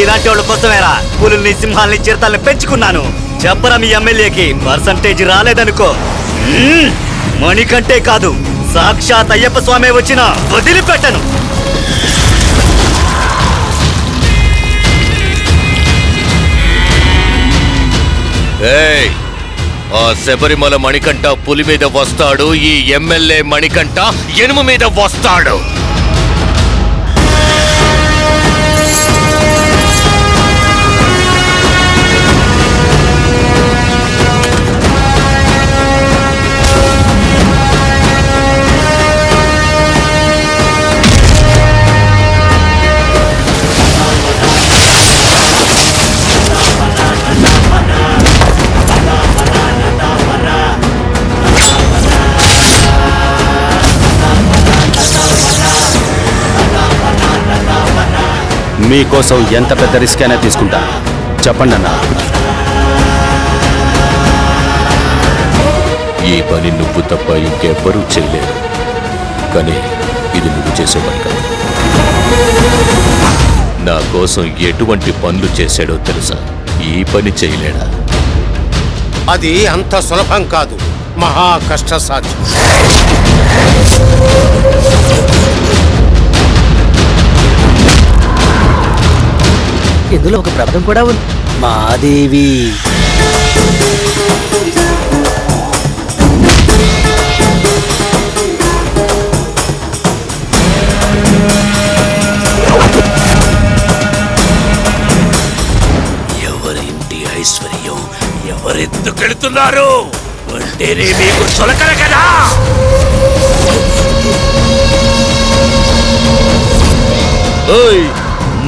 మీలాంటి వాళ్ళ కోసమేరా? పులుల్ని సింహాల్ని చిరతల్ని పెంచుకున్నాను. చెప్పరా మీ ఎమ్మెల్యేకి పర్సంటేజ్ రాలేదనుకో. మణికంటే కాదు సాక్షాత్ అయ్యప్ప స్వామి వచ్చినా వదిలిపెట్టను. ఏయ్ ఆ శబరిమల మణికంఠ పులి మీద వస్తాడు ఈ ఎమ్మెల్యే మణికంఠ ఎనుము మీద వస్తాడు. మీకోసం ఎంత పెద్ద రిస్క్ అయినా తీసుకుంటా. చెప్పండి అన్న. ఈ పని నువ్వు తప్ప ఇంకెవ్వరూ చేయలేరు. కానీ ఇది నువ్వు చేసే పని కాదు. నా కోసం ఎటువంటి పనులు చేశాడో తెలుసా? ఈ పని చేయలేడా? అది అంత సులభం కాదు. మహా కష్ట సాధ్యం ఇందులో ఒక ప్రబలం కూడా ఉంది. మాదేవి. ఎవరింటి ఐశ్వర్యం ఎవరెత్తుకెళ్తున్నారు అంటేనే మీకు చులకన కదా?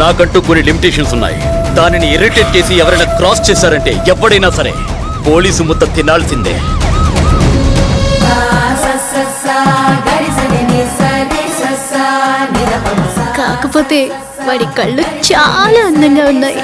నాకంటూ కొన్ని లిమిటేషన్స్ ఉన్నాయి. దానిని ఇరిటేట్ చేసి ఎవరైనా క్రాస్ చేశారంటే ఎప్పుడైనా సరే పోలీసు ముద్ద తినాల్సిందే. కాకపోతే వాడి కళ్ళు చాలా అందంగా ఉన్నాయి.